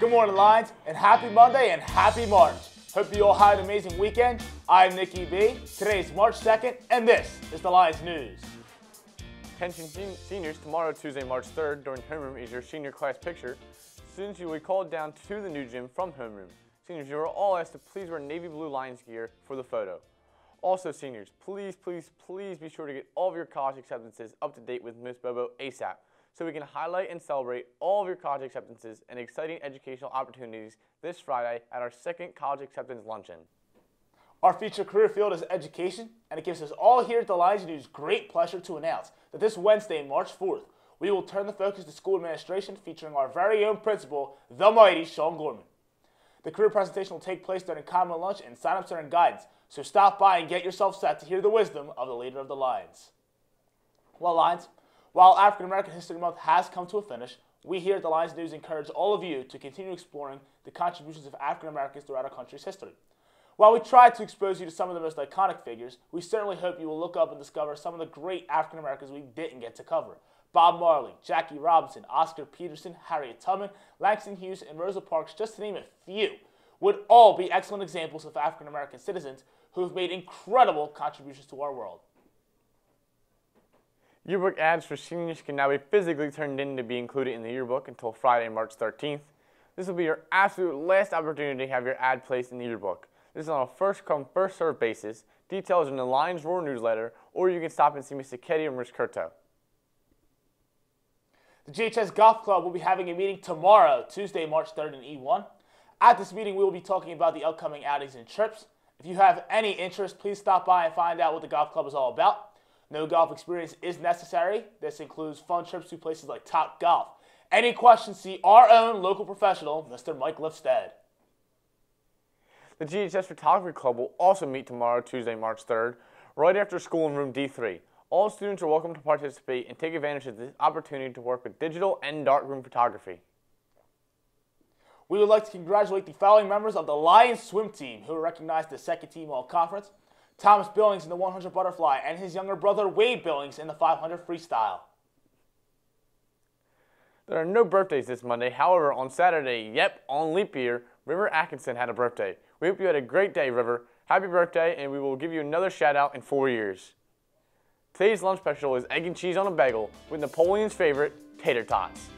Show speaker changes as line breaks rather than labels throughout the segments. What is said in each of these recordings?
Good morning, Lions, and happy Monday and happy March. Hope you all had an amazing weekend. I'm Nikki B. Today is March 2nd, and this is the Lions News.
Attention sen- seniors, tomorrow, Tuesday, March 3rd, during homeroom is your senior class picture. Students, you will be called down to the new gym from homeroom. Seniors, you are all asked to please wear navy blue Lions gear for the photo. Also, seniors, please, please, please be sure to get all of your college acceptances up to date with Miss Bobo ASAP so we can highlight and celebrate all of your college acceptances and exciting educational opportunities this Friday at our second college acceptance luncheon.
Our featured career field is education, and it gives us all here at the Lions News great pleasure to announce that this Wednesday, March 4th, we will turn the focus to school administration featuring our very own principal, the mighty Sean Gorman. The career presentation will take place during common lunch and sign-ups are in guidance, so stop by and get yourself set to hear the wisdom of the leader of the Lions. Well, Lions, while African American History Month has come to a finish, we here at the Lions News encourage all of you to continue exploring the contributions of African Americans throughout our country's history. While we try to expose you to some of the most iconic figures, we certainly hope you will look up and discover some of the great African Americans we didn't get to cover. Bob Marley, Jackie Robinson, Oscar Peterson, Harriet Tubman, Langston Hughes, and Rosa Parks, just to name a few, would all be excellent examples of African American citizens who have made incredible contributions to our world.
Yearbook ads for seniors can now be physically turned in to be included in the yearbook until Friday, March 13th. This will be your absolute last opportunity to have your ad placed in the yearbook. This is on a first come, first served basis. Details in the Lions Roar newsletter, or you can stop and see Mr. Ketty or Ms. Curto.
The GHS Golf Club will be having a meeting tomorrow, Tuesday, March 3rd in E1. At this meeting, we will be talking about the upcoming outings and trips. If you have any interest, please stop by and find out what the golf club is all about. No golf experience is necessary. This includes fun trips to places like Top Golf. Any questions, see our own local professional, Mr. Mike Lifstead.
The GHS Photography Club will also meet tomorrow, Tuesday, March 3rd, right after school in room D3. All students are welcome to participate and take advantage of this opportunity to work with digital and darkroom photography.
We would like to congratulate the following members of the Lions swim team who were recognized as second team all conference. Thomas Billings in the 100 butterfly and his younger brother Wade Billings in the 500 freestyle.
There are no birthdays this Monday. However, on Saturday, yep, on leap year, River Atkinson had a birthday. We hope you had a great day, River. Happy birthday, and we will give you another shout out in four years. Today's lunch special is egg and cheese on a bagel with Napoleon's favorite, tater tots.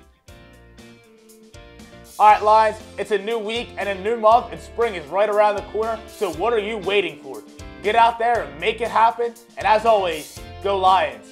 All right, Lions, it's a new week and a new month, and spring is right around the corner. So, what are you waiting for? Get out there and make it happen. And as always, go Lions.